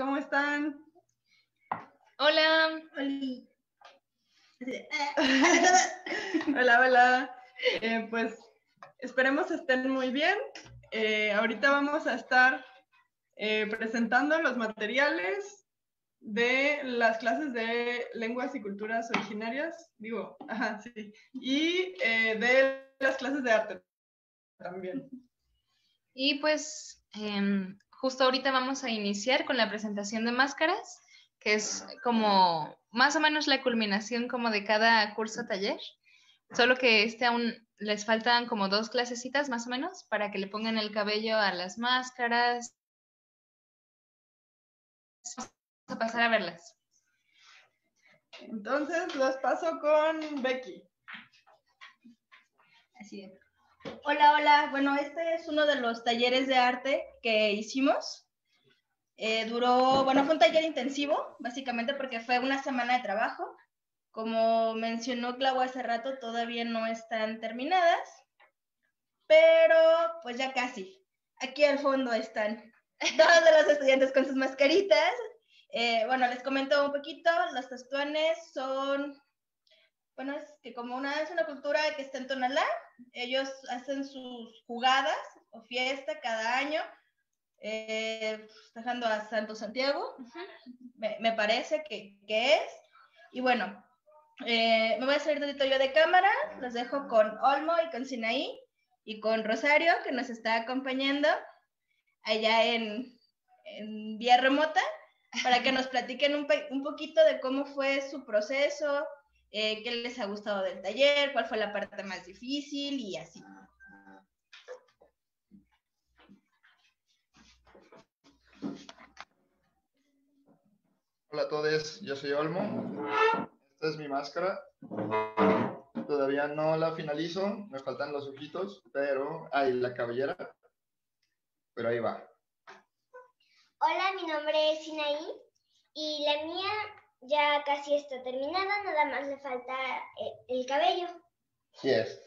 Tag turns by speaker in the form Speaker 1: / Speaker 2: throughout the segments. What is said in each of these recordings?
Speaker 1: ¿cómo están?
Speaker 2: Hola.
Speaker 1: hola, hola. Eh, pues esperemos estén muy bien. Eh, ahorita vamos a estar eh, presentando los materiales de las clases de lenguas y culturas originarias, digo, ajá, sí, y de las clases de arte también.
Speaker 2: Y pues em, justo ahorita vamos a iniciar con la presentación de máscaras, que es como más o menos la culminación como de cada curso taller, solo que este aún les faltan como dos clasecitas más o menos para que le pongan el cabello a las máscaras. Vamos a pasar a verlas.
Speaker 1: Entonces los paso con Becky.
Speaker 3: Así es. Hola, hola. Bueno, este es uno de los talleres de arte que hicimos. Eh, duró, bueno, fue un taller intensivo, básicamente porque fue una semana de trabajo. Como mencionó Clau hace rato, todavía no están terminadas, pero pues ya casi. Aquí al fondo están todos los estudiantes con sus mascaritas. Eh, bueno, les comento un poquito, los testuanes son bueno, es que como una, es una cultura que está en Tonalá, ellos hacen sus jugadas o fiesta cada año, eh, dejando a Santo Santiago, me, parece que, es. Y bueno, eh, me voy a salir tantito yo de cámara, los dejo con Olmo y con Sinaí y con Rosario, que nos está acompañando allá en, en vía remota, para que nos platiquen un, un poquito de cómo fue su proceso, eh, qué les ha gustado del taller, cuál fue la parte más difícil y así.
Speaker 4: Hola a todos, yo soy Olmo. Esta es mi máscara. Todavía no la finalizo, me faltan los ojitos, pero ahí la cabellera. Pero ahí va.
Speaker 5: Hola, mi nombre es Sinaí y la mía ya casi está terminada, nada más le falta eh, el cabello.
Speaker 4: Sí es.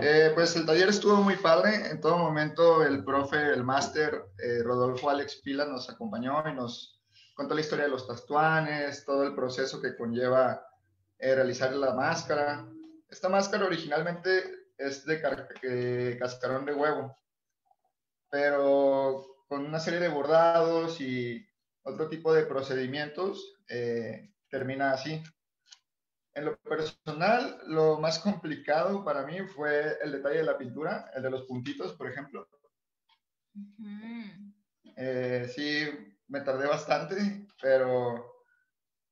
Speaker 4: Eh, pues el taller estuvo muy padre. En todo momento el profe, el máster eh, Rodolfo Alex Pila nos acompañó y nos contó la historia de los tastuanes, todo el proceso que conlleva realizar la máscara. Esta máscara originalmente es de cascarón de huevo, pero con una serie de bordados y otro tipo de procedimientos, eh, termina así. En lo personal, lo más complicado para mí fue el detalle de la pintura, el de los puntitos, por ejemplo. Eh, sí, me tardé bastante, pero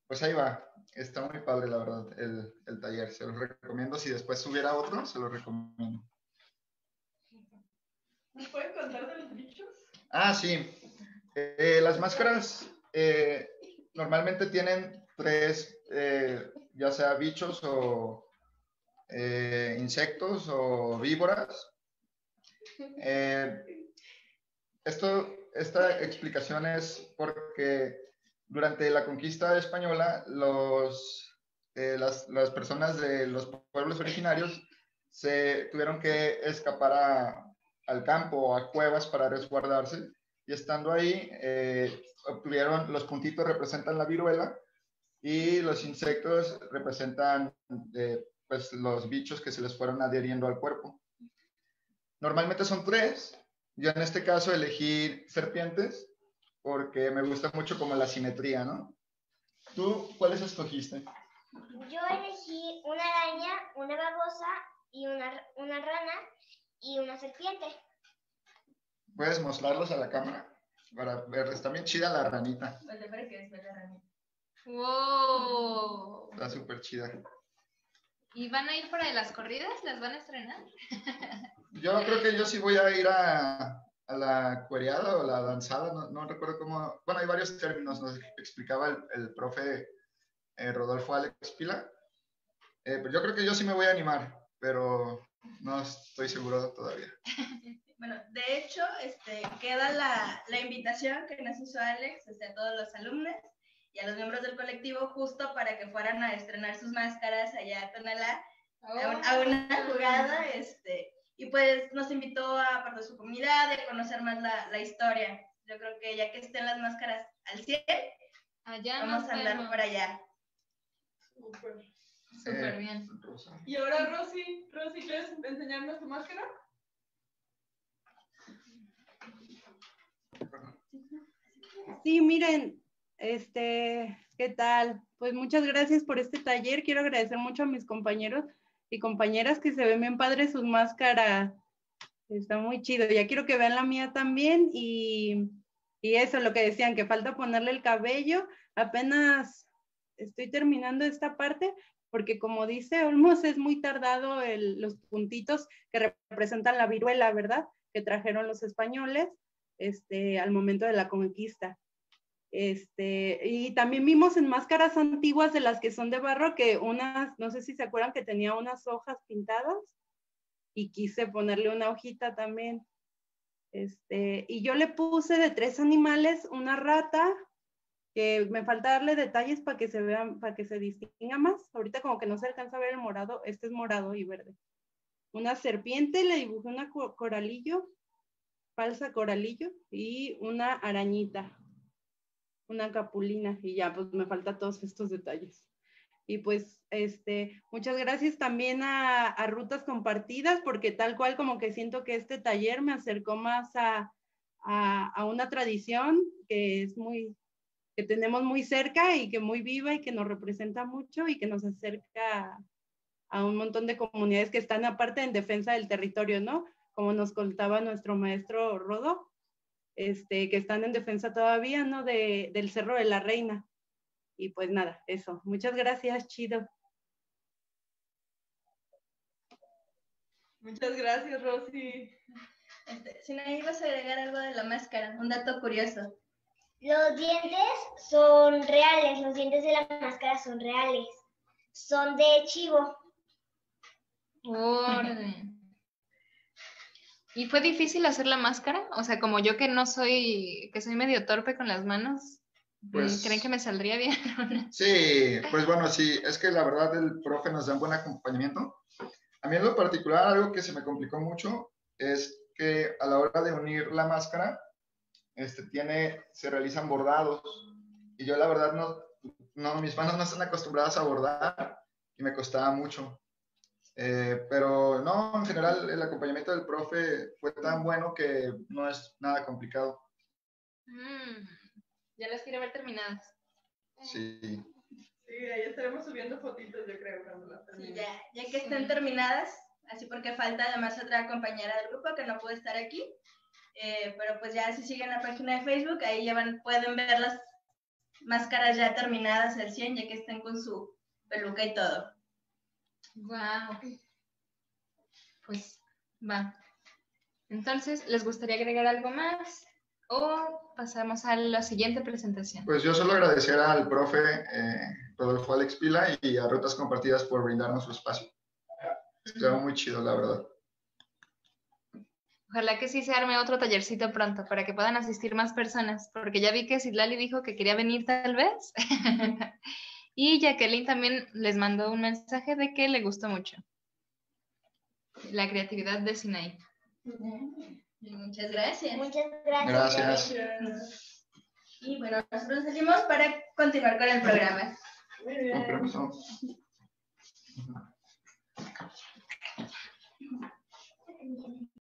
Speaker 4: pues ahí va. Está muy padre, la verdad, el, el taller. Se los recomiendo. Si después hubiera otro, se los recomiendo.
Speaker 1: ¿Nos pueden contar de los bichos?
Speaker 4: Ah, sí. Eh, las máscaras eh, normalmente tienen tres, eh, ya sea bichos o insectos o víboras. esto, esta explicación es porque durante la conquista española las, las, personas de los pueblos originarios se tuvieron que escapar al campo o a cuevas para resguardarse y estando ahí eh, obtuvieron, los puntitos representan la viruela y los insectos representan eh, pues los bichos que se les fueron adheriendo al cuerpo. Normalmente son tres, yo en este caso elegí serpientes porque me gusta mucho como la simetría, ¿no? ¿Tú cuáles escogiste?
Speaker 5: Yo elegí una araña, una babosa y una, una rana y una serpiente.
Speaker 4: ¿Puedes mostrarlos a la cámara? Para ver, está bien chida la ranita.
Speaker 2: ¡Wow!
Speaker 4: Está súper chida.
Speaker 2: ¿Y van a ir para las corridas? ¿Las van a estrenar?
Speaker 4: Yo creo que yo sí voy a ir a, a la cuereada o la danzada, no, no, recuerdo cómo. Bueno, hay varios términos, nos explicaba el, el profe eh, Rodolfo Alex Pila. Eh, pero yo creo que yo sí me voy a animar, pero no estoy seguro todavía.
Speaker 3: Bueno, de hecho, este, queda la, la invitación que nos hizo Alex este, a todos los alumnos y a los miembros del colectivo justo para que fueran a estrenar sus máscaras allá a Tonalá a, una oh. jugada este, y pues nos invitó a parte de su comunidad, a conocer más la, la historia yo creo que ya que estén las máscaras al 100,
Speaker 2: Allá
Speaker 3: vamos a andar
Speaker 2: vemos.
Speaker 3: por allá.
Speaker 1: Súper.
Speaker 2: Súper
Speaker 4: Eh,
Speaker 2: bien.
Speaker 4: Rosa.
Speaker 1: Y ahora, Rosy, Rosy, ¿quieres enseñarnos tu máscara?
Speaker 6: Sí, miren, este, ¿qué tal? Pues muchas gracias por este taller. Quiero agradecer mucho a mis compañeros y compañeras que se ven bien padres sus máscaras. Está muy chido. Ya quiero que vean la mía también y, y eso, lo que decían, que falta ponerle el cabello. Apenas estoy terminando esta parte porque como dice Olmos, es muy tardado los puntitos que representan la viruela, ¿verdad? Que trajeron los españoles este, al momento de la conquista. Este, y también vimos en máscaras antiguas de las que son de barro que unas, no sé si se acuerdan que tenía unas hojas pintadas y quise ponerle una hojita también. Este, y yo le puse de tres animales una rata, que me falta darle detalles para que se vean, para que se distinga más. Ahorita como que no se alcanza a ver el morado, este es morado y verde. Una serpiente, le dibujé co- coralillo, falsa coralillo y una arañita una capulina y ya, pues me falta todos estos detalles. Y pues, este, muchas gracias también a, a Rutas Compartidas, porque tal cual como que siento que este taller me acercó más a, a, a una tradición que es muy, que tenemos muy cerca y que muy viva y que nos representa mucho y que nos acerca a un montón de comunidades que están aparte en defensa del territorio, ¿no? Como nos contaba nuestro maestro Rodo, este, que están en defensa todavía, ¿no? De, del Cerro de la Reina. Y pues nada, eso. Muchas gracias, chido.
Speaker 1: Muchas gracias, Rosy.
Speaker 3: Este, si no ibas a agregar algo de la máscara, un dato curioso.
Speaker 5: Los dientes son reales, los dientes de la máscara son reales. Son de chivo.
Speaker 2: Órale. ¿Y fue difícil hacer la máscara? O sea, como yo que no soy, que soy medio torpe con las manos,
Speaker 4: Pues-
Speaker 2: ¿creen que me saldría bien?
Speaker 4: Sí, pues bueno, sí, es que la verdad el profe nos da un buen acompañamiento. A mí en lo particular, algo que se me complicó mucho es que a la hora de unir la máscara, este, tiene, se realizan bordados. Y yo la verdad no, no, mis manos no están acostumbradas a bordar y me costaba mucho. Eh, pero no, en general el acompañamiento del profe fue tan bueno que no es nada complicado.
Speaker 2: Mm, ya las quiero ver terminadas.
Speaker 4: Sí.
Speaker 1: Sí, ahí estaremos subiendo fotitos, yo creo, cuando las
Speaker 3: Sí, ya, ya que estén terminadas, así porque falta además otra compañera del grupo que no puede estar aquí. Eh, pero pues ya si siguen la página de Facebook, ahí ya van- pueden ver las máscaras ya terminadas al 100, ya que estén con su peluca y todo.
Speaker 2: Wow. Pues va. Entonces, ¿les gustaría agregar algo más? ¿O pasamos a la siguiente presentación?
Speaker 4: Pues yo solo agradecer al profe eh, Rodolfo Alex Pila y a Rutas Compartidas por brindarnos su espacio. Estuvo muy chido, la verdad.
Speaker 2: Ojalá que sí se arme otro tallercito pronto para que puedan asistir más personas, porque ya vi que Citlali dijo que quería venir tal vez. y Jacqueline también les mandó un mensaje de que le gustó mucho. La creatividad de Sinaí.
Speaker 3: Muchas gracias.
Speaker 5: Muchas gracias.
Speaker 3: Y bueno, nosotros salimos para continuar con el programa.
Speaker 1: Muy bien.
Speaker 4: Con permiso.